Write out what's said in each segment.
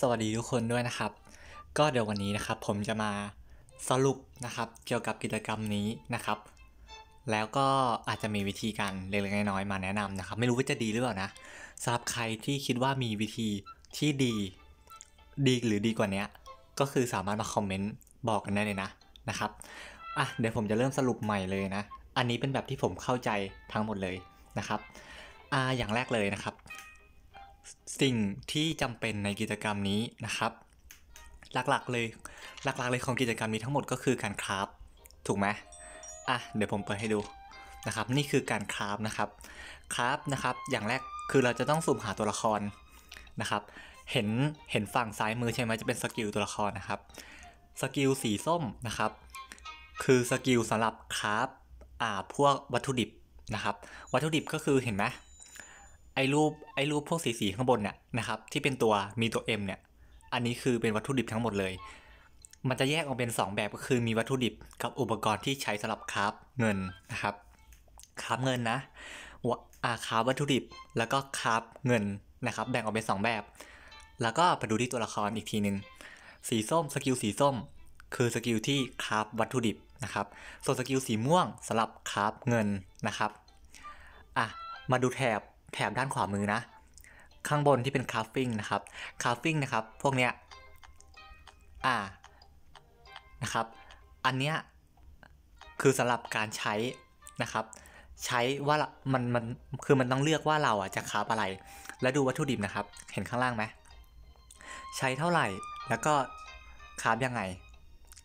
สวัสดีทุกคนด้วยนะครับ ก็เดี๋ยววันนี้นะครับผมจะมาสรุปนะครับเกี่ยวกับกิจกรรมนี้นะครับ แล้วก็อาจจะมีวิธีการเล็กๆน้อยๆมาแนะนำนะครับ ไม่รู้ว่าจะดีหรือเปล่านะสำหรับใครที่คิดว่ามีวิธีที่ดีดีหรือดีกว่านี้ก็คือสามารถมาคอมเมนต์บอกกันได้เลยนะนะครับอะเดี๋ยวผมจะเริ่มสรุปใหม่เลยนะ อันนี้เป็นแบบที่ผมเข้าใจทั้งหมดเลยนะครับอ่าอย่างแรกเลยนะครับ สิ่งที่จำเป็นในกิจกรรมนี้นะครับ หลักๆเลยหลักๆเลยของกิจกรรมนี้ทั้งหมดก็คือการ craft ถูกไหมอะเดี๋ยวผมเปิดให้ดูนะครับนี่คือการ craft นะครับ craft นะครับอย่างแรกคือเราจะต้องสุ่มหาตัวละครนะครับเห็นเห็นฝั่งซ้ายมือใช่ไหมจะเป็น skill ตัวละครนะครับ skill สีส้มนะครับ คือ skill สำหรับ craftอ่าพวกวัตถุดิบนะครับ วัตถุดิบก็คือเห็นไหม ไอ้รูปไอ้รูปพวกสีสีข้างบนเนี่ยนะครับ ที่เป็นตัวมีตัว M เนี่ย อันนี้คือเป็นวัตถุดิบทั้งหมดเลย มันจะแยกออกเป็น 2 แบบก็คือมีวัตถุดิบกับอุปกรณ์ที่ใช้สำหรับคราฟเงินนะครับคราฟเงินนะวะอาคราฟวัตถุดิบแล้วก็คราฟเงินนะครับ แบ่งออกเป็น 2 แบบ แล้วก็ไปดูที่ตัวละครอีกทีหนึ่งสีส้มสกิลสีส้ม คือ skill ที่ craft วัตถุดิบนะครับส่วน skill สีม่วงสำหรับ craft เงินนะครับอะมาดูแถบ แถบด้านขวามือนะ ข้างบนที่เป็น crafting นะครับ crafting นะครับ พวกเนี้ยอ่านะครับ อันเนี้ยคือสำหรับการใช้นะครับ ใช้ว่ามันมันคือมันต้องเลือกว่าเราอะจะ craft อะไร แล้วดูวัตถุดิบนะครับ เห็นข้างล่างไหมใช้เท่าไหร่แล้วก็คาฟยังไง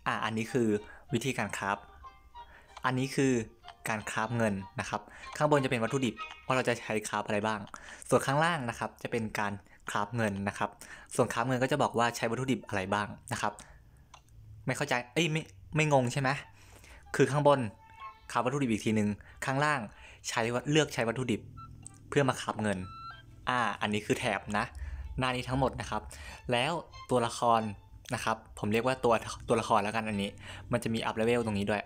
อ่าอันนี้คือวิธีการคาฟอันนี้คือการคาฟเงินนะครับ ข้างบนจะเป็นวัตถุดิบ ว่าเราจะใช้คราฟอะไรบ้าง ส่วนข้างล่างนะครับ จะเป็นการคราฟเงินนะครับ ส่วนคราฟเงินก็จะบอกว่าใช้วัตถุดิบอะไรบ้างนะครับ ไม่เข้าใจ เอ้ยไม่ไม่งงใช่ไหมคือข้างบนคราฟวัตถุดิบอีกทีหนึ่งข้างล่างใช้เลือกใช้วัตถุดิบ เพื่อมา craft เงิน อ่า อันนี้คือแถบนะ หน้านี้ทั้งหมดนะครับ แล้วตัวละครนะครับ ผมเรียกว่าตัวตัวละครแล้วกันอันนี้ มันจะมี up level ตรงนี้ด้วย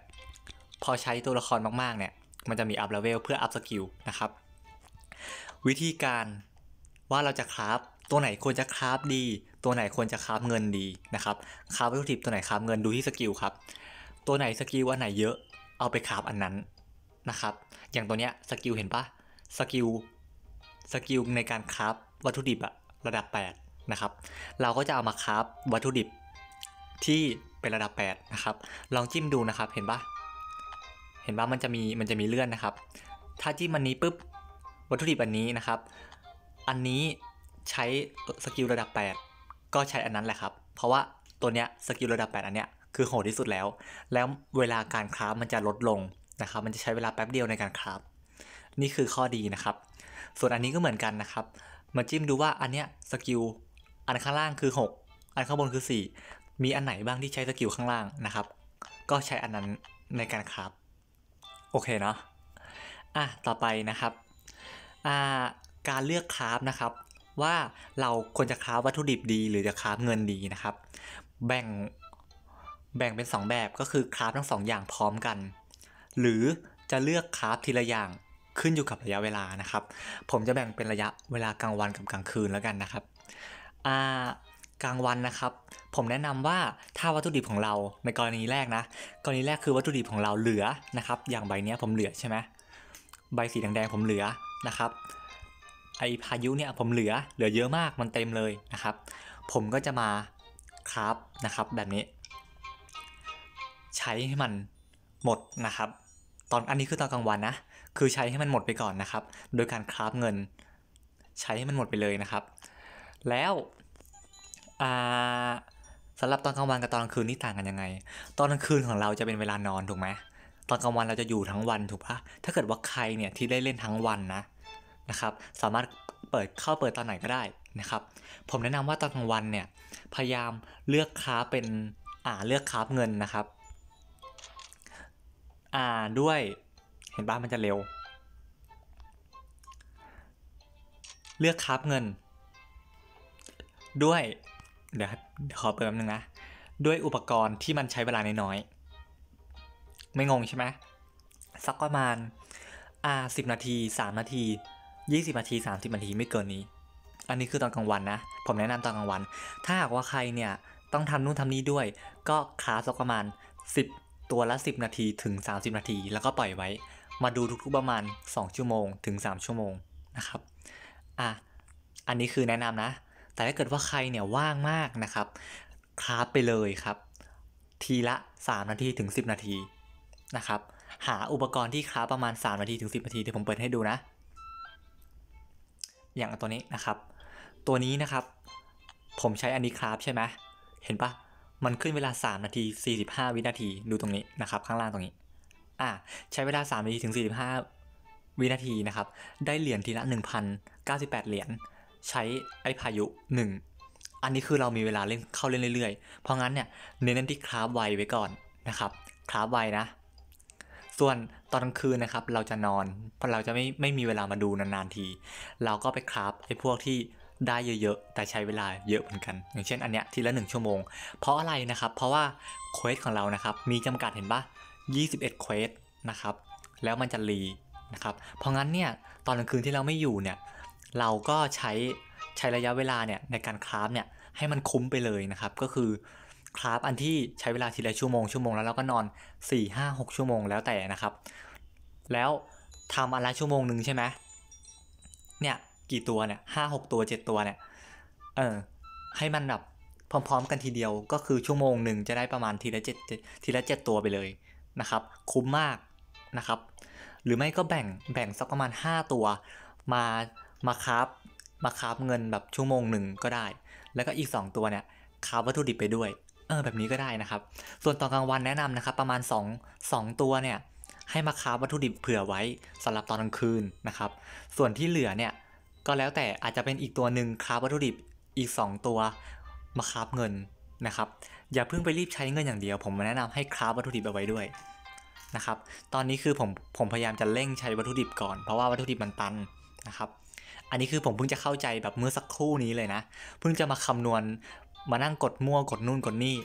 พอใช้ตัวละครมากๆเนี่ย มันจะมี up level เพื่อ up skill นะครับ วิธีการว่าเราจะ craft ตัวไหนควรจะ craft ดี ตัวไหนควรจะ craft เงินดีนะครับ craft วัตถุดิบตัวไหน craft เงินดูที่ skill ครับ ตัวไหน skill อันไหนเยอะเอาไป craft อันนั้นนะครับ อย่างตัวเนี้ย skill เห็นปะ skill skill ในการ craft วัตถุดิบอะระดับ 8 นะครับ เราก็จะเอามา craft วัตถุดิบที่เป็นระดับ 8 นะครับ ลองจิ้มดูนะครับเห็นปะเห็นว่ามันจะมีมันจะมีเลื่อนนะครับ ถ้าจิ้มอันนี้ปุ๊บ วัตถุดิบอันนี้นะครับ อันนี้ใช้ skill ระดับ 8 ก็ใช้อันนั้นแหละครับ เพราะว่าตัวเนี้ย skill ระดับ 8 อันเนี้ยคือโหดที่สุดแล้ว แล้วเวลาการ craft มันจะลดลงนะครับ มันจะใช้เวลาแป๊บเดียวในการ craft นี่คือข้อดีนะครับ ส่วนอันนี้ก็เหมือนกันนะครับ มาจิ้มดูว่าอันเนี้ย skill อันข้างล่างคือ 6 อันข้างบนคือ 4 มีอันไหนบ้างที่ใช้ skill ข้างล่างนะครับ ก็ใช้อันนั้นในการ craft โอเคเนาะอะต่อไปนะครับ การเลือก craft นะครับ ว่าเราควรจะคราฟวัตถุดิบดี หรือจะคราฟเงินดีนะครับ แบ่งแบ่งเป็น 2 แบบก็คือคราฟทั้ง 2 อย่างพร้อมกัน หรือจะเลือกคราฟทีละอย่างขึ้นอยู่กับระยะเวลานะครับ ผมจะแบ่งเป็นระยะเวลากลางวันกับกลางคืนแล้วกันนะครับกลางวันนะครับ ผมแนะนำว่าถ้าวัตถุดิบของเราในกรณีแรกนะ กรณีแรกคือวัตถุดิบของเราเหลือนะครับ อย่างใบนี้ผมเหลือใช่ไหมใบสีแดงๆผมเหลือ นะครับไอพายุเนี่ยผมเหลือเหลือเยอะมากมันเต็มเลยนะครับ ผมก็จะมาคราฟนะครับแบบนี้ ใช้ให้มันหมดนะครับ ตอนอันนี้คือตอนกลางวันนะคือใช้ให้มันหมดไปก่อนนะครับ โดยการคราฟเงิน ใช้ให้มันหมดไปเลยนะครับ แล้วอ่าสำหรับตอนกลางวันกับตอนกลางคืนนี่ต่างกันยังไง ตอนกลางคืนของเราจะเป็นเวลานอนถูกไหมตอนกลางวันเราจะอยู่ทั้งวันถูกปะถ้าเกิดว่าใครเนี่ยที่ได้เล่นทั้งวันนะ นะครับ สามารถเปิดเข้าเปิดตอนไหนก็ได้นะครับ ผมแนะนำว่าตอนกลางวันเนี่ยพยายามเลือกค้าเป็นอ่าเลือกค้าเงินนะครับอ่าด้วยเห็นบ้านมันจะเร็ว เลือกค้าเงิน ด้วยเดี๋ยวเดี๋ยวขอเปิดแป๊บนึงนะด้วยอุปกรณ์ที่มันใช้เวลาน้อยๆไม่งงใช่ไหมสักประมาณอ่าสิบนาทีสามนาที ยี่สิบนาทีสามสิบนาทีไม่เกินนี้ อันนี้คือตอนกลางวันนะ ผมแนะนำตอนกลางวัน ถ้าหากว่าใครเนี่ยต้องทำนู่นทำนี่ด้วย ก็คลาสประมาณ 10 ตัวละ 10 นาทีถึง 30 นาที แล้วก็ปล่อยไว้ มาดูทุกๆประมาณ 2 ชั่วโมงถึง 3 ชั่วโมงนะครับ อะ อันนี้คือแนะนำนะ แต่ถ้าเกิดว่าใครเนี่ยว่างมากนะครับ คลาสไปเลยครับ ทีละ 3 นาทีถึง 10 นาทีนะครับ หาอุปกรณ์ที่คลาสประมาณ 3 นาทีถึง 10 นาทีเดี๋ยวผมเปิดให้ดูนะ อย่างตัวนี้นะครับ ตัวนี้นะครับ ผมใช้อันนี้คราฟใช่ไหมเห็นปะมันขึ้นเวลา 3 นาที 45 วินาทีดูตรงนี้นะครับ ข้างล่างตรงนี้อ่าใช้เวลา 3 นาทีถึง 45 วินาทีนะครับ ได้เหรียญทีละ 1,098 เหรียญใช้ไอ้พายุ 1 อันนี้คือเรามีเวลาเล่นเข้าเล่นเรื่อยๆ เพราะงั้นเนี่ยเน้นที่คราฟไวไว้ก่อนนะครับคราฟไวนะ ส่วนตอนกลางคืนนะครับเราจะนอน เพราะเราจะไม่ไม่มีเวลามาดูนานๆที เราก็ไปคราฟไอ้พวกที่ได้เยอะๆ แต่ใช้เวลาเยอะเหมือนกัน อย่างเช่นอันเนี้ยทีละ 1 ชั่วโมง เพราะอะไรนะครับ เพราะว่า quest ของเรานะครับมีจำกัดเห็นปะ21 quest นะครับแล้วมันจะ re นะครับเพราะงั้นเนี่ยตอนกลางคืนที่เราไม่อยู่เนี่ยเราก็ใช้ใช้ระยะเวลาเนี่ยในการ craft เนี่ยให้มันคุ้มไปเลยนะครับก็คือ craft อันที่ใช้เวลาทีละชั่วโมงชั่วโมงแล้วเราก็นอน 4 5 6 ชั่วโมงแล้วแต่นะครับ แล้วทำอันละชั่วโมงหนึ่งใช่ไหมเนี่ยกี่ตัวเนี่ยห้าหกตัวเจ็ดตัวเนี่ยเออให้มันแบบพร้อมๆ กันทีเดียวก็คือชั่วโมงหนึ่งจะได้ประมาณทีละเจ็ดทีละเจ็ดตัวไปเลยนะครับ คุ้มมากนะครับ หรือไม่ก็แบ่งแบ่งสักประมาณ 5 ตัวมามาคราฟมาคราฟเงินแบบชั่วโมงหนึ่งก็ได้ แล้วก็อีก 2 ตัวเนี่ยคราฟวัตถุดิบไปด้วย ออแบบนี้ก็ได้นะครับ ส่วนตอนกลางวันแนะนำนะครับประมาณ 2 2 ตัวเนี่ยให้มาคราวัตถุดิบเผื่อไว้สำหรับตอนกลางคืนนะครับ ส่วนที่เหลือเนี่ยก็แล้วแต่อาจจะเป็นอีกตัวหนึ่งคราวัตถุดิบอีก 2 ตัวมาคราเงินนะครับ อย่าเพิ่งไปรีบใช้เงินอย่างเดียว ผมแนะนำให้คราวัตถุดิบเอาไว้ด้วยนะครับ ตอนนี้คือผมผมพยายามจะเร่งใช้วัตถุดิบก่อนเพราะว่าวัตถุดิบมันตันนะครับ อันนี้คือผมเพิ่งจะเข้าใจแบบเมื่อสักครู่นี้เลยนะ เพิ่งจะมาคำนวณ มานั่งกดมั่วกดนู่นกดนี่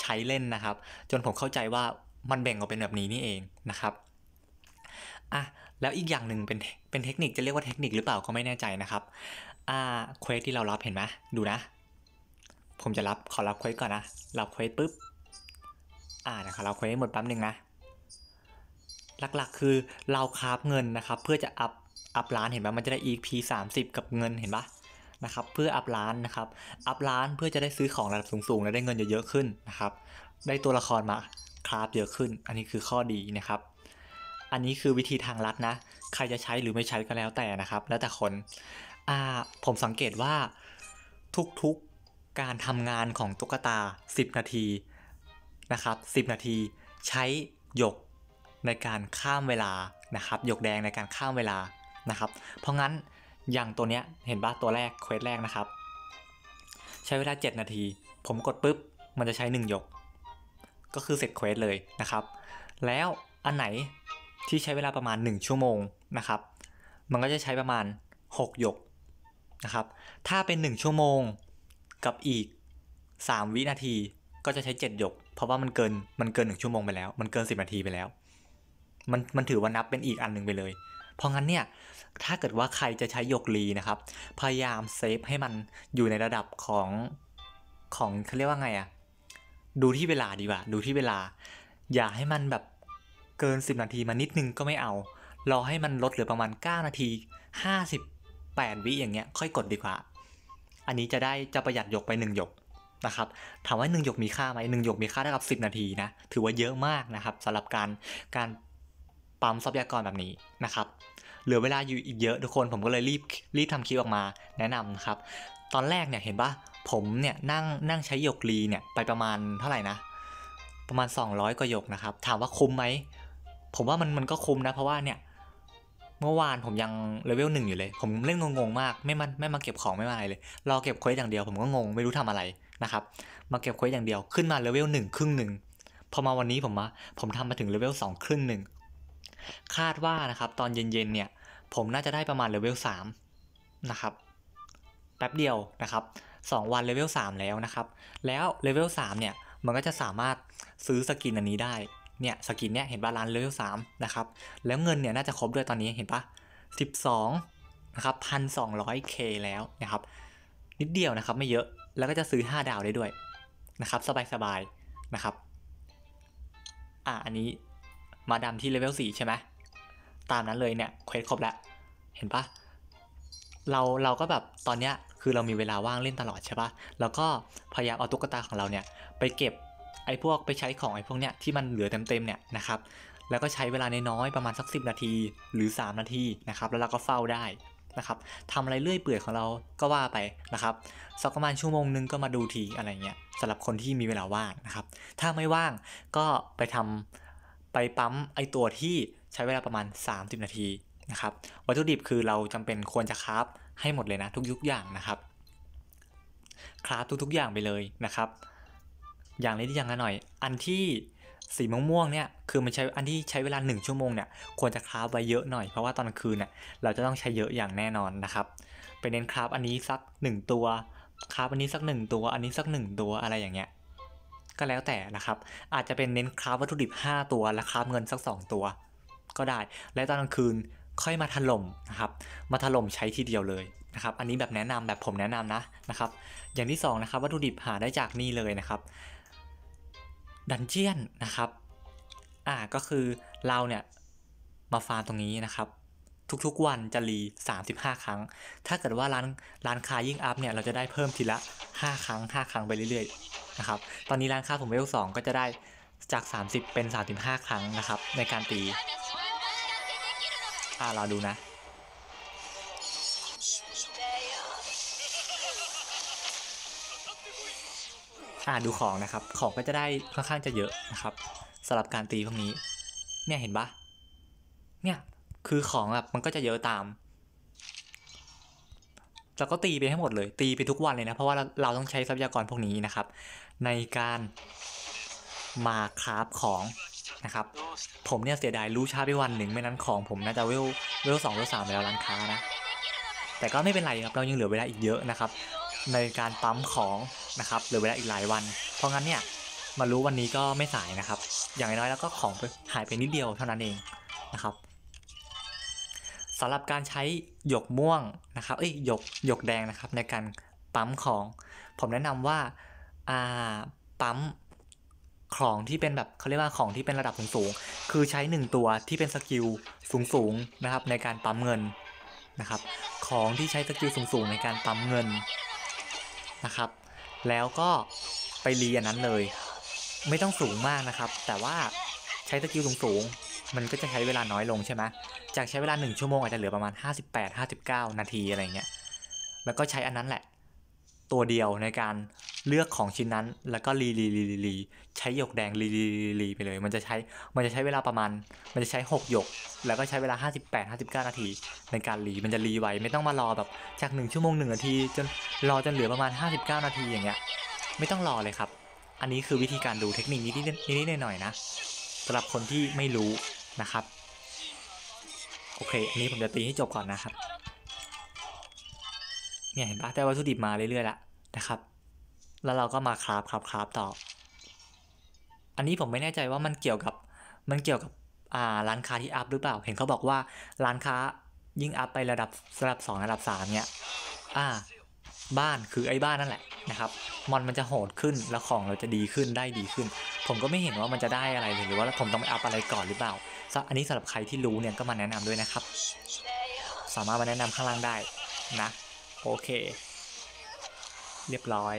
ใช้เล่นนะครับ จนผมเข้าใจว่ามันแบ่งออกเป็นแบบนี้นี่เองนะครับอะแล้วอีกอย่างหนึ่งเป็นเป็นเทคนิคจะเรียกว่าเทคนิคหรือเปล่าก็ไม่แน่ใจนะครับอ่า quest ที่เรารับเห็นไหมดูนะ ผมจะรับขอรับ quest ก่อนนะรับ quest ปุ๊บอ่าเดี๋ยวขอรับ quest หมดแป๊บหนึ่งนะหลักๆ คือเรา craft เงินนะครับ เพื่อจะ up up ร้านเห็นไหมมันจะได้ EP 30 กับเงินเห็นปะ นะครับเพื่อ up ร้านนะครับ up ร้านเพื่อจะได้ซื้อของระดับสูงๆและได้เงินเยอะๆขึ้นนะครับได้ตัวละครมาคราฟเยอะขึ้น อันนี้คือข้อดีนะครับอันนี้คือวิธีทางลัดนะ ใครจะใช้หรือไม่ใช้ก็แล้วแต่นะครับ แล้วแต่คนอ่าผมสังเกตว่าทุกๆการทำงานของตุ๊กตา 10 นาทีนะครับ10 นาทีใช้หยกในการข้ามเวลานะครับหยกแดงในการข้ามเวลานะครับ เพราะงั้น อย่างตัวเนี้ยเห็นปะตัวแรกเควสแรกนะครับ ใช้เวลา 7 นาที ผมกดปุ๊บ มันจะใช้1หยก ก็คือเสร็จเควสเลยนะครับ แล้วอันไหนที่ใช้เวลาประมาณ 1 ชั่วโมงนะครับ มันก็จะใช้ประมาณ6หยกนะครับ ถ้าเป็น 1 ชั่วโมงกับอีก 3 วินาทีก็จะใช้7หยก เพราะว่ามันเกินมันเกิน 1 ชั่วโมงไปแล้ว มันเกิน 10 นาทีไปแล้ว มันมันถือว่านับเป็นอีกอันหนึ่งไปเลย เพราะงั้นเนี่ยถ้าเกิดว่าใครจะใช้หยกลีนะครับ พยายามเซฟให้มันอยู่ในระดับของของเขาเรียกว่าไงอะดูที่เวลาดีกว่า ดูที่เวลา อย่าให้มันแบบเกิน 10 นาทีมานิดนึงก็ไม่เอา รอให้มันลดเหลือประมาณ 9 นาที 58 วิอย่างเงี้ยค่อยกดดีกว่า อันนี้จะได้จะประหยัดหยกไป 1 หยกนะครับถามว่า 1 หยกมีค่าไหม1หยกมีค่าเท่ากับ 10 นาทีนะ ถือว่าเยอะมากนะครับสำหรับการการปั๊มทรัพยากรแบบนี้นะครับ เหลือเวลาอยู่อีกเยอะทุกคนผมก็เลยรีบรีบทำคลิปออกมาแนะนำนะครับ ตอนแรกเนี่ยเห็นปะผมเนี่ยนั่งนั่งใช้หยกลีเนี่ยไปประมาณเท่าไหร่นะ ประมาณ 200กว่าหยกนะครับ ถามว่าคุ้มไหม ผมว่ามันมันก็คุ้มนะ เพราะว่าเนี่ยเมื่อวานผมยังเลเวลหนึ่งอยู่เลย ผมเล่นงงๆมาก ไม่มาไม่มาเก็บของไม่มาอะไรเลย รอเก็บเควสอย่างเดียวผมก็งงไม่รู้ทำอะไรนะครับ มาเก็บ quest อย่างเดียวขึ้นมา level หนึ่งครึ่งหนึ่งพอมาวันนี้ผมมาผมทำมาถึงเลเวลสองครึ่งหนึ่งคาดว่านะครับตอนเย็นๆเนี่ย ผมน่าจะได้ประมาณเลเวลสามนะครับแป๊บเดียวนะครับ 2 วันเลเวล3แล้วนะครับ แล้วเลเวล3เนี่ยมันก็จะสามารถซื้อ skin อันนี้ได้เนี่ย skin เนี่ยเห็นป่ะร้าน level 3นะครับแล้วเงินเนี่ยน่าจะครบด้วยตอนนี้เห็นปะ12นะครับพันสองร้อย Kแล้วนะครับนิดเดียวนะครับไม่เยอะแล้วก็จะซื้อ 5 ดาวได้ด้วยนะครับสบายๆนะครับอะอันนี้มาดำที่เลเวล4ใช่ไหม ตามนั้นเลยเนี่ยเควสครบแล้วเห็นปะเราเราก็แบบตอนเนี้ยคือเรามีเวลาว่างเล่นตลอดใช่ปะแล้วก็พยายามเอาตุ๊กตาของเราเนี่ยไปเก็บไอ้พวกไปใช้ของไอ้พวกเนี้ยที่มันเหลือเต็มๆเนี่ยนะครับแล้วก็ใช้เวลาน้อยๆประมาณสัก 10 นาทีหรือ 3 นาทีนะครับแล้วเราก็เฝ้าได้นะครับทำอะไรเรื่อยเปื่อยของเราก็ว่าไปนะครับสักประมาณชั่วโมงนึงก็มาดูทีอะไรเงี้ยสำหรับคนที่มีเวลาว่างนะครับถ้าไม่ว่างก็ไปทำไปปั๊มไอตัวที่ ใช้เวลาประมาณ 30 นาทีนะครับวัตถุดิบคือเราจำเป็นควรจะคราฟให้หมดเลยนะทุกๆอย่างนะครับคราฟทุกๆอย่างไปเลยนะครับ อย่างนี้ที่อย่างละหน่อย อันที่สีม่วงๆเนี่ยคือมันใช้อันที่ใช้เวลา 1 ชั่วโมงเนี่ยควรจะคราฟไว้เยอะหน่อยเพราะว่าตอนกลางคืนเนี่ยเราจะต้องใช้เยอะอย่างแน่นอนนะครับไปเน้นคราฟอันนี้สัก 1 ตัวคราฟอันนี้สัก 1 ตัว อันนี้สัก 1 ตัวอะไรอย่างเงี้ยก็แล้วแต่นะครับ อาจจะเป็นเน้นคราฟวัตถุดิบ 5 ตัว และคราฟเงินสัก 2 ตัว ก็ได้ และตอนกลางคืนค่อยมาถล่มนะครับ มาถล่มใช้ทีเดียวเลยนะครับ อันนี้แบบแนะนำแบบผมแนะนำนะนะครับ อย่างที่2นะครับวัตถุดิบหาได้จากนี่เลยนะครับดันเจียนนะครับอ่าก็คือเราเนี่ยมาฟาร์มตรงนี้นะครับทุกๆวันจะรี 35 ครั้ง ถ้าเกิดว่าร้านร้านค้ายิ่งอัพเนี่ยเราจะได้เพิ่มทีละ 5 ครั้ง 5 ครั้งไปเรื่อยๆนะครับ ตอนนี้ร้านค้าผมเวล2ก็จะได้จาก 30 เป็น 35 ครั้งนะครับในการตี อ่าเราดูนะ อ่าดูของนะครับ ของก็จะได้ค่อนข้างจะเยอะนะครับสำหรับการตีพวกนี้ เนี่ยเห็นปะเนี่ยคือของแบบมันก็จะเยอะตามแล้วก็ตีไปให้หมดเลย ตีไปทุกวันเลยนะ เพราะว่าเราเราต้องใช้ทรัพยากรพวกนี้นะครับ ในการมาคราฟของ นะครับ ผมเนี่ยเสียดายรู้ช้าไปวันหนึ่งไม่นั้นของผมน่าจะเวลเวลสองเวลสามไปแล้วร้านค้านะ แต่ก็ไม่เป็นไรครับเรายังเหลือเวลาอีกเยอะนะครับในการปั๊มของนะครับเหลือเวลาอีกหลายวัน เพราะงั้นเนี่ยมารู้วันนี้ก็ไม่สายนะครับ อย่างน้อยแล้วก็ของหายไปนิดเดียวเท่านั้นเองนะครับสำหรับการใช้หยกม่วงนะครับ เอ้ยหยกหยกแดงนะครับในการปั๊มของ ผมแนะนำว่าอ่าปั๊ม ของที่เป็นแบบเขาเรียกว่าของที่เป็นระดับสูงๆคือใช้ 1 ตัวที่เป็นสกิลสูงๆนะครับในการปั๊มเงินนะครับ ของที่ใช้ skill สูงๆในการปั๊มเงินนะครับ แล้วก็ไป re อันนั้นเลย ไม่ต้องสูงมากนะครับ แต่ว่าใช้ skill สูงๆมันก็จะใช้เวลาน้อยลงใช่ไหมจากใช้เวลา 1 ชั่วโมงอาจจะเหลือประมาณ 58 59 นาทีอะไรเงี้ยแล้วก็ใช้อันนั้นแหละ ตัวเดียวในการเลือกของชิ้นนั้น แล้วก็ re re re re re ใช้หยกแดง re re re re ไปเลย มันจะใช้มันจะใช้เวลาประมาณ มันจะใช้ 6 หยก แล้วก็ใช้เวลา 58 59 นาที ในการรีมันจะรีไวไม่ต้องมารอแบบจาก 1 ชั่วโมง 1 นาที จนรอจนเหลือประมาณ 59 นาทีอย่างเงี้ยไม่ต้องรอเลยครับ อันนี้คือวิธีการดูเทคนิคนิดนิดหน่อยๆนะสำหรับคนที่ไม่รู้นะครับโอเค อันนี้ผมจะตีให้จบก่อนนะครับ เนี่ยเห็นปะได้วัตถุดิบมาเรื่อยๆล้วนะครับ แล้วเราก็มาคราฟคราฟคราฟต่อ อันนี้ผมไม่แน่ใจว่ามันเกี่ยวกับมันเกี่ยวกับอ่าร้านค้าที่อัพหรือเปล่า เห็นเขาบอกว่าร้านค้ายิ่งอัพไประดับระดับสองระดับสามเนี่ยอ่าบ้านคือไอ้บ้านนั่นแหละนะครับมอนมันจะโหดขึ้นแล้วของเราจะดีขึ้นได้ดีขึ้น ผมก็ไม่เห็นว่ามันจะได้อะไรเลยหรือว่าผมต้องไปอัพอะไรก่อนหรือเปล่า อันนี้สำหรับใครที่รู้เนี่ยก็มาแนะนำด้วยนะครับ สามารถมาแนะนำข้างล่างได้นะ โอเค เรียบร้อย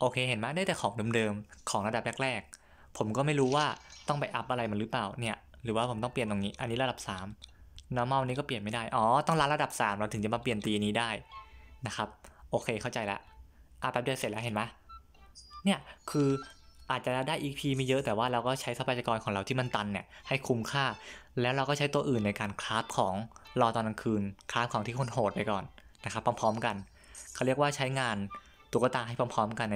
โอเคเห็นไหมได้แต่ของเดิมๆ ของระดับแรกๆ ผมก็ไม่รู้ว่าต้องไปอัพอะไรมันหรือเปล่าเนี่ย หรือว่าผมต้องเปลี่ยนตรงนี้ อันนี้ระดับ 3 normal นี้ก็เปลี่ยนไม่ได้ อ๋อ ต้องรัดระดับ 3 เราถึงจะมาเปลี่ยนตีนี้ได้นะครับ โอเคเข้าใจละอะแป๊บเดียวเสร็จแล้วเห็นไหมเนี่ยคือ อาจจะได้ EP ไม่เยอะแต่ว่าเราก็ใช้ทรัพยากรของเราที่มันตันเนี่ยให้คุ้มค่า แล้วเราก็ใช้ตัวอื่นในการคราฟของรอตอนกลางคืนคราฟของที่คนโหดไปก่อนนะครับพร้อมๆกันเขาเรียกว่าใช้งานตุ๊กตาให้พร้อมๆ กันใน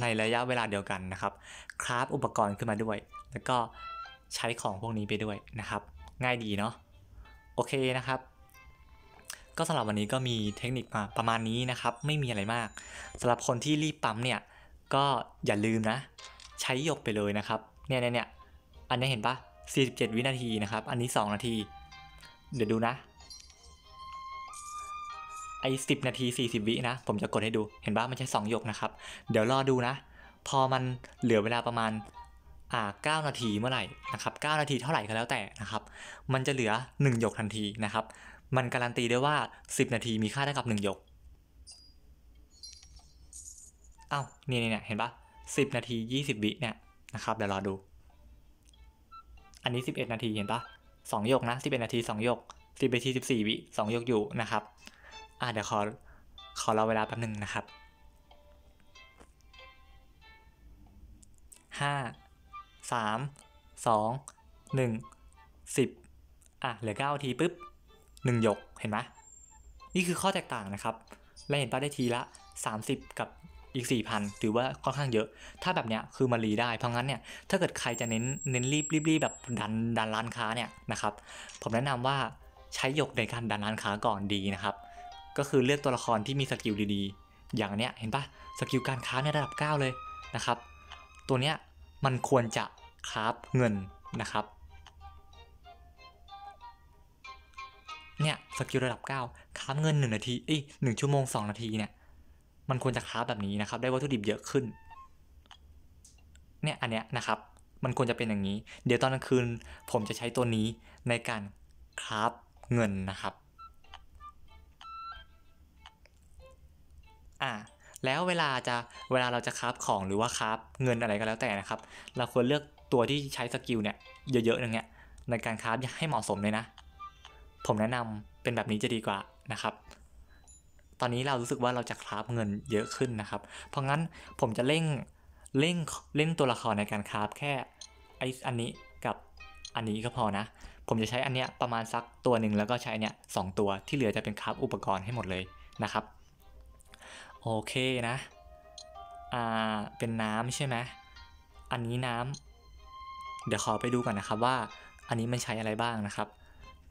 ในระยะเวลาเดียวกันนะครับคราฟอุปกรณ์ขึ้นมาด้วย แล้วก็ใช้ของพวกนี้ไปด้วยนะครับ ง่ายดีเนาะโอเคนะครับ ก็สำหรับวันนี้ก็มีเทคนิคมาประมาณนี้นะครับ ไม่มีอะไรมากสำหรับคนที่รีบปั๊มเนี่ยก็อย่าลืมนะ ใช้หยกไปเลยนะครับเนี่ยเนี่ยเนี่ยอันนี้เห็นปะ47 วินาทีนะครับ อันนี้ 2 นาที เดี๋ยวดูนะ ไอ้10 นาที 40 วินะ ผมจะกดให้ดู เห็นป่ะมันใช้2หยกนะครับ เดี๋ยวรอดูนะ พอมันเหลือเวลาประมาณอ่า9นาทีเมื่อไหร่นะครับ9นาทีเท่าไหร่ก็แล้วแต่นะครับ มันจะเหลือ 1 หยกทันทีนะครับ มันการันตีได้ว่า 10 นาทีมีค่าเท่ากับ 1 หยก เอ้า นี่นี่เนี่ยเห็นปะ 10 นาที 20 วิเนี่ยนะครับเดี๋ยวรอดู อันนี้ 11 นาทีเห็นปะ2ยกนะ11 นาที 2ยก10นาที14 วิ2ยกอยู่นะครับอ่าเดี๋ยวขอขอรอเวลาแป๊บหนึ่งนะครับห้าสามสองหนึ่งสิบอะเหลือเก้าทีปุ๊บหนึ่งยกเห็นไหมนี่คือข้อแตกต่างนะครับและเห็นปะได้ทีละ30กับ อีก 4,000 ถือว่าค่อนข้างเยอะ ถ้าแบบเนี้ยคือมา re ได้ เพราะงั้นเนี่ยถ้าเกิดใครจะเน้นเน้นรีบรีบรีบแบบดันดันร้านค้าเนี่ยนะครับผมแนะนำว่าใช้หยกในการดันร้านค้าก่อนดีนะครับก็คือเลือกตัวละครที่มี skill ดีๆ อย่างเนี้ยเห็นปะ skill การ craft เงินระดับ 9 เลยนะครับ ตัวเนี้ยมันควรจะ craft เงินนะครับเนี่ย skill ระดับ 9 craft เงิน 1 นาทีเอ้ยหชั่วโมง 2 นาทีเนี่ย มันควรจะ craft แบบนี้นะครับ ได้วัตถุดิบเยอะขึ้น เนี่ยอันเนี้ยนะครับ มันควรจะเป็นอย่างนี้ เดี๋ยวตอนกลางคืนผมจะใช้ตัวนี้ในการ craft เงินนะครับ อ่าแล้วเวลาจะเวลาเราจะ craft ของหรือว่า craft เงินอะไรก็แล้วแต่นะครับ เราควรเลือกตัวที่ใช้ skill เนี่ยเยอะๆอย่างเงี้ยในการคราฟให้เหมาะสมเลยนะ ผมแนะนำเป็นแบบนี้จะดีกว่านะครับ อนนี้เรารู้สึกว่าเราจะคราฟเงินเยอะขึ้นนะครับ เพราะงั้นผมจะเร่งเร่งเร่งตัวละครในการคราฟแค่ไออันนี้กับอันนี้ก็พอนะ ผมจะใช้อันเนี้ยประมาณสักตัวหนึ่งแล้วก็ใช้เนี่ยสองตัวที่เหลือจะเป็นคราฟอุปกรณ์ให้หมดเลยนะครับโอเคนะอ่าเป็นน้ำใช่ไหมอันนี้น้ำเดี๋ยวขอไปดูก่อนนะครับว่าอันนี้มันใช้อะไรบ้างนะครับ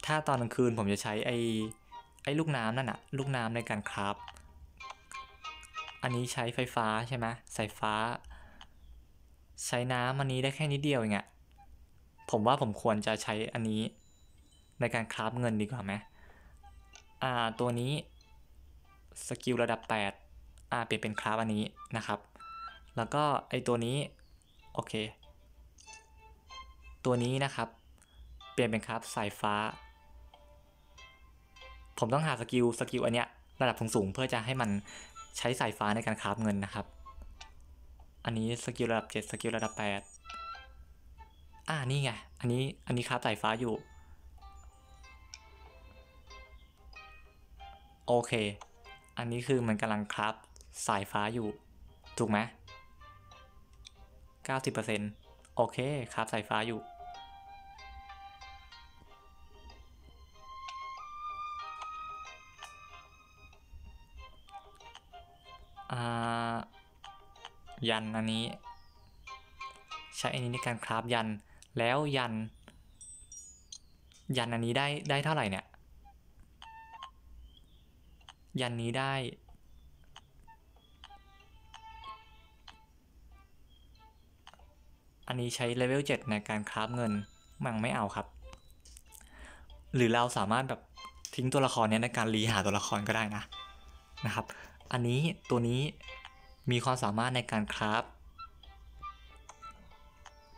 ถ้าตอนกลางคืนผมจะใช้ไอ ไอ้ลูกน้ำนั่นอะลูกน้ำในการคราฟอันนี้ใช้ไฟฟ้าใช่ไหมสายฟ้า ใช้น้ำอันนี้ได้แค่นิดเดียวเองอะผมว่าผมควรจะใช้อันนี้ในการคราฟเงินดีกว่าไหมอ่าตัวนี้ skill ระดับ 8 อ่าเปลี่ยนเป็น craft อันนี้นะครับ แล้วก็ไอตัวนี้ โอเค ตัวนี้นะครับ เปลี่ยนเป็น craft สายฟ้า ผมต้องหา skill skill อันเนี้ยระดับสูงๆเพื่อจะให้มันใช้สายฟ้าในการ craft เงินนะครับ อันนี้ skill ระดับ 7 skill ระดับ 8 อ่านี่ไง อันนี้อันนี้ craft สายฟ้าอยู่ โอเค อันนี้คือมันกำลังคราฟสายฟ้าอยู่ ถูกไหม90%โอเคคราฟสายฟ้าอยู่ ยันอันนี้ ใช้อันนี้ในการคราฟยันแล้วยัน ยันอันนี้ได้ได้เท่าไหร่เนี่ย ยันนี้ได้อันนี้ใช้เลเวล7ในการคราฟเงินมันไม่เอาครับ หรือเราสามารถแบบทิ้งตัวละครเนี้ยในการรีหาตัวละครก็ได้นะนะครับ อันนี้ตัวนี้ มีความสามารถในการคราฟ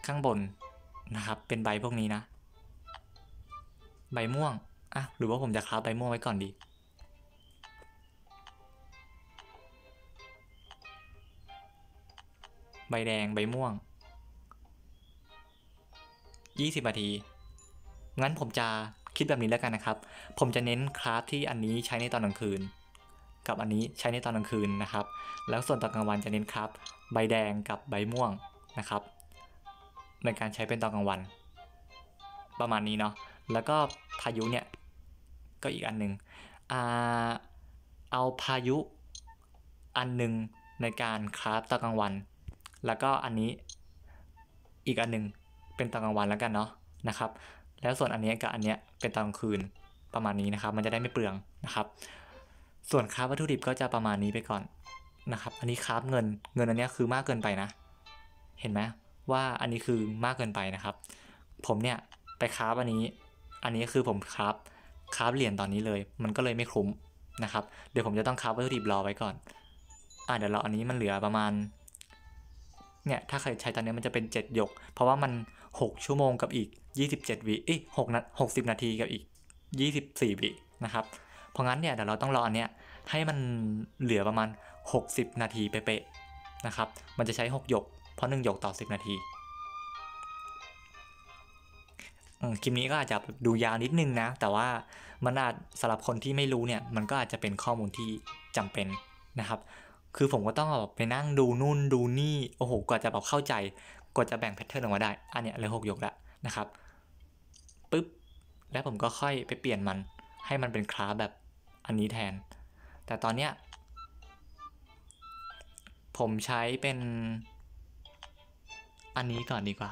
ข้างบนนะครับ เป็นใบพวกนี้นะ ใบม่วง อะ หรือว่าผมจะคราฟใบม่วงไว้ก่อนดี ใบแดงใบม่วง 20นาที งั้นผมจะคิดแบบนี้แล้วกันนะครับ ผมจะเน้นคราฟที่อันนี้ใช้ในตอนกลางคืน กับอันนี้ใช้ในตอนกลางคืนนะครับ แล้วส่วนตอนกลางวันจะเน้นคราฟใบแดงกับใบม่วงนะครับ ในการใช้เป็นตอนกลางวัน ประมาณนี้เนาะแล้วก็พายุเนี่ยก็อีกอันหนึ่งอเอาพายุอันหนึ่งในการคราฟตอนกลางวัน แล้วก็อันนี้อีกอันหนึ่งเป็นตอนกลางวันแล้วกันเนาะนะครับ แล้วส่วนอันนี้กับอันเนี้ยเป็นตอนกลางคืนประมาณนี้นะครับ มันจะได้ไม่เปลืองนะครับ ส่วนคราฟวัตถุดิบก็จะประมาณนี้ไปก่อนนะครับ อันนี้คราฟเงิน เงินอันนี้คือมากเกินไปนะ เห็นไหมว่าอันนี้คือมากเกินไปนะครับ ผมเนี่ยไปคราฟอันนี้ อันนี้คือผมคราฟคราฟเหรียญตอนนี้เลย มันก็เลยไม่คุ้มนะครับ เดี๋ยวผมจะต้องคราฟวัตถุดิบรอไว้ก่อน อ่าเดี๋ยวเราอันนี้มันเหลือประมาณ เนี่ย ถ้าใครใช้ตอนนี้มันจะเป็น 7 หยก เพราะว่ามัน 6 ชั่วโมงกับอีก 27วิเอ้ย6นา60นาทีกับอีก 24วินะครับ เพราะงั้นเนี่ยเดี๋ยวเราต้องรออันเนี้ยให้มันเหลือประมาณ 60 นาทีเป๊ะๆนะครับ มันจะใช้ 6 หยก เพราะ 1 หยกต่อ 10 นาทีคลิปนี้ก็อาจจะดูยาวนิดนึงนะ แต่ว่ามันอาจสำหรับคนที่ไม่รู้เนี่ย มันก็อาจจะเป็นข้อมูลที่จำเป็นนะครับ คือผมก็ต้องแบบไปนั่งดูนู่นดูนี่ โอ้โห กว่าจะแบบเข้าใจ กว่าจะแบ่งแพทเทิร์นออกมาได้ อันเนี้ยเลยหกยกล้วนะครับ ปึ๊บ แล้วผมก็ค่อยไปเปลี่ยนมัน ให้มันเป็นคลาสแบบ อันนี้แทน แต่ตอนเนี้ยผมใช้เป็นอันนี้ก่อนดีกว่า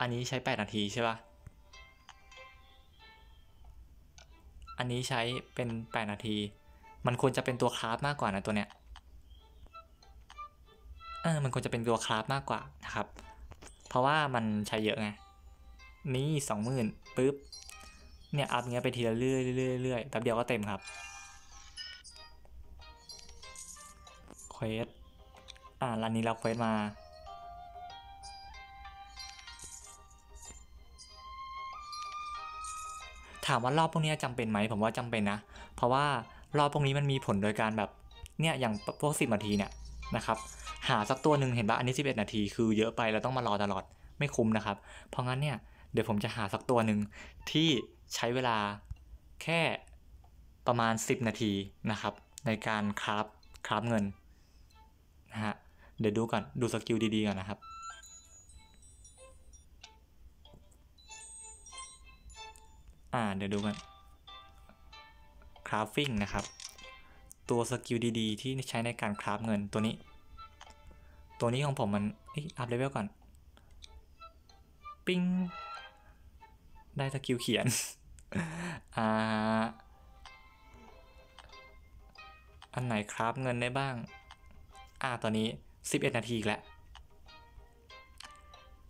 อันนี้ใช้ 8 นาทีใช่ปะอันนี้ใช้เป็น 8 นาที มันควรจะเป็นตัวคราฟมากกว่านะตัวเนี้ย เออ มันควรจะเป็นตัว craft มากกว่านะครับ เพราะว่ามันใช้เยอะไง นี่สองหมื่นปึ๊บ เนี่ย up เงี้ยไปทีละเรื่อยเรื่อยเรื่อยแป๊บเดียวก็เต็มครับ quest อ่าร้านนี้เรา quest มาถามว่ารอบพวกนี้จำเป็นไหมผมว่าจำเป็นนะ เพราะว่ารอบพวกนี้มันมีผลโดยการแบบเนี่ยอย่างพวก 10 นาทีเนี่ยนะครับหาสักตัวหนึ่งเห็นปะอันนี้ 11 นาทีคือเยอะไปเราต้องมารอตลอดไม่คุ้มนะครับ เพราะงั้นเนี่ยเดี๋ยวผมจะหาสักตัวหนึ่งที่ ใช้เวลาแค่ประมาณ 10 นาทีนะครับ ในการคราฟคราฟเงินนะฮะเดี๋ยวดูก่อนดูสกิลดีๆก่อนนะครับ อ่าเดี๋ยวดูกัน crafting นะครับ ตัว skill ดีๆ ที่ใช้ในการ craft เงินตัวนี้ ตัวนี้ของผมมัน up level ก่อน ปิ้งได้ skill เขียน อ่า อันไหน craft เงินได้บ้าง อ่า ตอนนี้ 11 นาทีแล้ว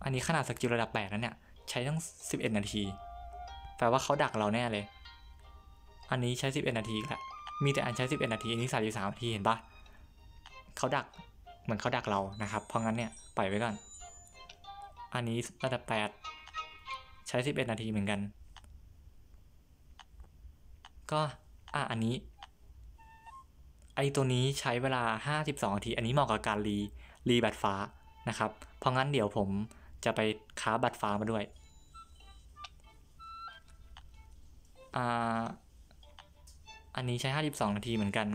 อันนี้ขนาดสกิลระดับ8นั้นเนี่ย ใช้ตั้ง 11 นาที แปลว่าเขาดักเราแน่เลย อันนี้ใช้ 11 นาทีแหละมีแต่อันใช้ 11 นาที อันนี้ 33 นาที เห็นปะเขาดัก เหมือนเขาดักเรานะครับ เพราะงั้นเนี่ยปล่อยไว้ก่อน อันนี้ระดับ8ใช้ 11 นาทีเหมือนกัน ก็อะอันนี้ไอตัวนี้ใช้เวลา 52นาที อันนี้เหมาะกับการรีรีบัตรฟ้านะครับ เพราะงั้นเดี๋ยวผมจะไปค้าบัตรฟ้ามาด้วยอ่าอันนี้ใช้ 52 นาทีเหมือนกัน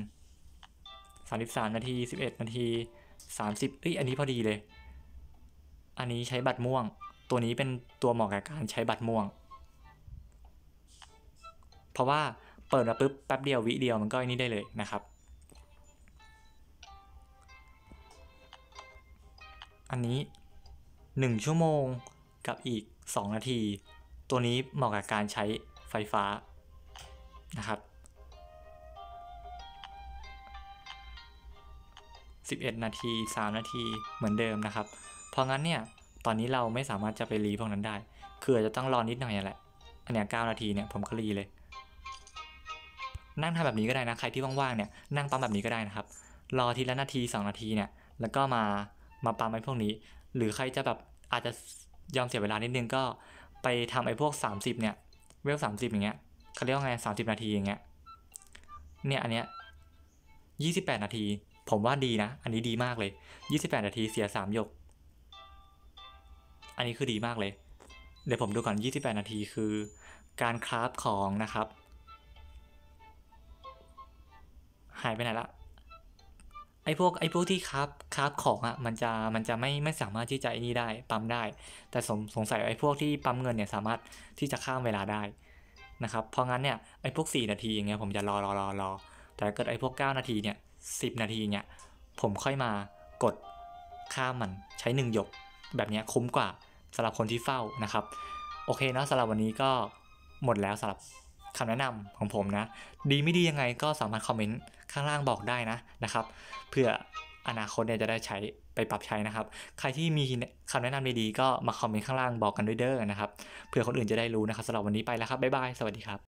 33 นาที 11 นาที 30เอ้ย อันนี้พอดีเลย อันนี้ใช้บัตรม่วง ตัวนี้เป็นตัวเหมาะกับการใช้บัตรม่วง เพราะว่า เปิดมาปุ๊บแป๊บเดียววิเดียวมันก็อันนี้ได้เลยนะครับ อันนี้ 1 ชั่วโมงกับอีก 2 นาที ตัวนี้เหมาะกับการใช้ไฟฟ้านะครับ11 นาที 3 นาทีเหมือนเดิมนะครับ เพราะงั้นเนี่ย ตอนนี้เราไม่สามารถจะไปรีพวกนั้นได้ คือจจะต้องรอนิดหน่อยแหละ อันเนี้ย9นาทีเนี่ยผมก็รีเลย นั่งทำแบบนี้ก็ได้นะ ใครที่ว่างๆเนี่ยนั่งปั๊มแบบนี้ก็ได้นะครับ รอทีละนาที 2 นาทีเนี่ย แล้วก็มามาปั๊มไอ้พวกนี้ หรือใครจะแบบอาจจะยอมเสียเวลานิดนึงก็ไปทำไอ้พวก 30 เนี่ย เวล30อย่างเงี้ยเขาเรียกว่าไง30นาทีอย่างเงี้ย เนี่ยอันเนี้ย28นาที ผมว่าดีนะ อันนี้ดีมากเลย28นาทีเสีย3หยก อันนี้คือดีมากเลย เดี๋ยวผมดูก่อน28นาทีคือ การคราฟของนะครับ หายไปไหนละไอ้พวกไอ้พวกที่คราฟคราฟของอะ่ะมันจะมันจะไม่ไม่สามารถที่จะไอ้นี่ได้ปั๊มได้ แต่สงสงสัยไอ้พวกที่ปั๊มเงินเนี่ยสามารถที่จะข้ามเวลาได้นะครับเพราะงั้นเนี่ยไอ้พวก 4 นาทีอย่างเงี้ยผมจะรอรอรอรอแต่เกิดไอ้พวก 9 นาทีเนี่ย10 นาทีเนี่ยผมค่อยมากดข้ามมันใช้1หยกแบบนี้คุ้มกว่าสำหรับคนที่เฝ้านะครับ โอเคนะสำหรับวันนี้ก็หมดแล้วสำหรับ คำแนะนำของผมนะ ดีไม่ดียังไงก็สามารถคอมเมนต์ข้างล่างบอกได้นะนะครับเพื่ออนาคตเนี่ยจะได้ใช้ไปปรับใช้นะครับ ใครที่มีคำแนะนำดีๆก็มาคอมเมนต์ข้างล่างบอกกันด้วยเด้อนะครับเพื่อคนอื่นจะได้รู้นะครับสำหรับวันนี้ไปแล้วครับบ๊ายบายสวัสดีครับ